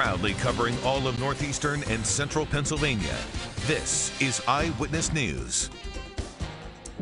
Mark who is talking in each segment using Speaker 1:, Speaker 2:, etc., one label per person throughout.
Speaker 1: proudly covering all of northeastern and central Pennsylvania. This is Eyewitness News.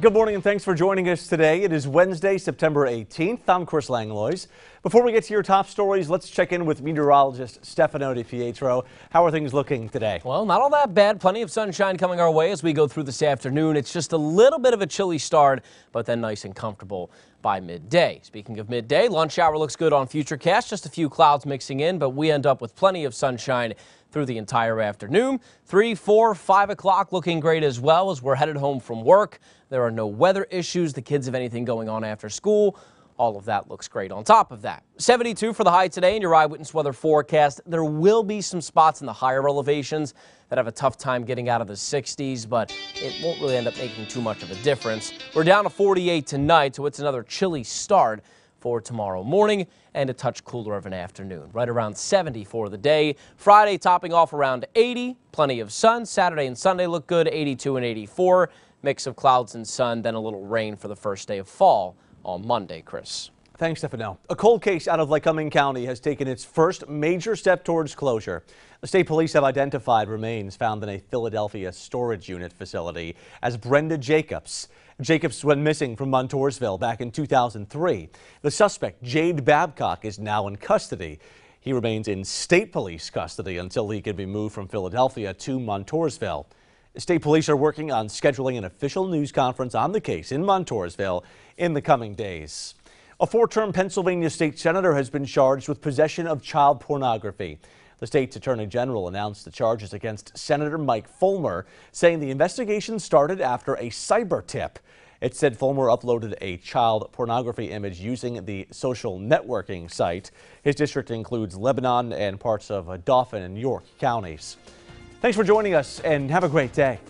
Speaker 2: Good morning and thanks for joining us today. It is Wednesday, September 18th. I'm Chris Langlois. Before we get to your top stories, let's check in with meteorologist Stefano DiPietro. How are things looking today?
Speaker 3: Well, not all that bad. Plenty of sunshine coming our way as we go through this afternoon. It's just a little bit of a chilly start, but then nice and comfortable by midday. Speaking of midday, lunch hour looks good on Futurecast. Just a few clouds mixing in, but we end up with plenty of sunshine through the entire afternoon. 3, 4, 5 o'clock looking great as well as we're headed home from work. There are no weather issues. The kids have anything going on after school. All of that looks great on top of that. 72 for the high today in your eyewitness weather forecast. There will be some spots in the higher elevations that have a tough time getting out of the 60s, but it won't really end up making too much of a difference. We're down to 48 tonight, so it's another chilly start for tomorrow morning and a touch cooler of an afternoon. Right around 70 for the day. Friday topping off around 80. Plenty of sun. Saturday and Sunday look good, 82 and 84. Mix of clouds and sun, then a little rain for the first day of fall on Monday, Chris.
Speaker 2: Thanks, Stefano. A cold case out of Lycoming County has taken its first major step towards closure. The state police have identified remains found in a Philadelphia storage unit facility as Brenda Jacobs. Jacobs went missing from Montoursville back in 2003. The suspect, Jade Babcock, is now in custody. He remains in state police custody until he can be moved from Philadelphia to Montoursville. State police are working on scheduling an official news conference on the case in Montoursville in the coming days. A four-term Pennsylvania state senator has been charged with possession of child pornography. The state's attorney general announced the charges against Senator Mike Folmer, saying the investigation started after a cyber tip. It said Folmer uploaded a child pornography image using the social networking site. His district includes Lebanon and parts of Dauphin and York counties. Thanks for joining us and have a great day.